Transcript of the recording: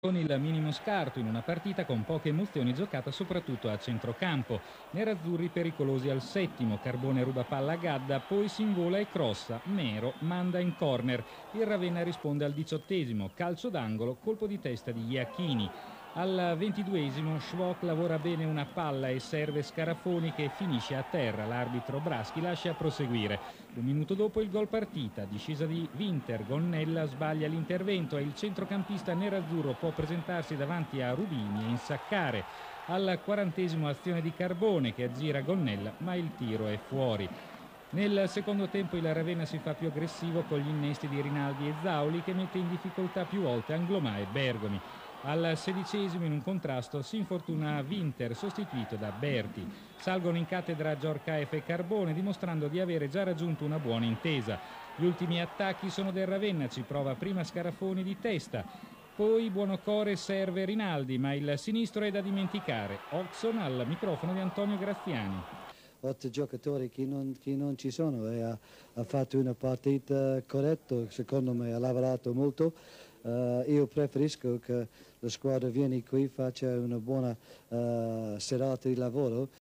Con il minimo scarto in una partita con poche emozioni giocata soprattutto a centrocampo. Nerazzurri pericolosi al settimo, Carbone ruba palla a Gadda, poi si invola e crossa, Mero manda in corner. Il Ravenna risponde al diciottesimo, calcio d'angolo, colpo di testa di Iacchini. Al ventiduesimo Schwok lavora bene una palla e serve Scarafoni che finisce a terra. L'arbitro Braschi lascia proseguire. Un minuto dopo il gol partita, discesa di Winter, Gonnella sbaglia l'intervento e il centrocampista nerazzurro può presentarsi davanti a Rubini e insaccare. Al quarantesimo azione di Carbone che aggira Gonnella ma il tiro è fuori. Nel secondo tempo il Ravenna si fa più aggressivo con gli innesti di Rinaldi e Zauli che mette in difficoltà più volte Anglomà e Bergomi. Al sedicesimo in un contrasto si infortuna Winter sostituito da Berti. Salgono in cattedra Giorcaef e Carbone dimostrando di avere già raggiunto una buona intesa. Gli ultimi attacchi sono del Ravenna, ci prova prima Scarafoni di testa. Poi Buonocore serve Rinaldi, ma il sinistro è da dimenticare. Oxon al microfono di Antonio Graziani otto giocatori che non, che non ci sono e ha, ha, fatto una partita corretta, secondo me ha lavorato molto. Uh, io preferisco che la squadra vieni qui, faccia una buona uh, serata di lavoro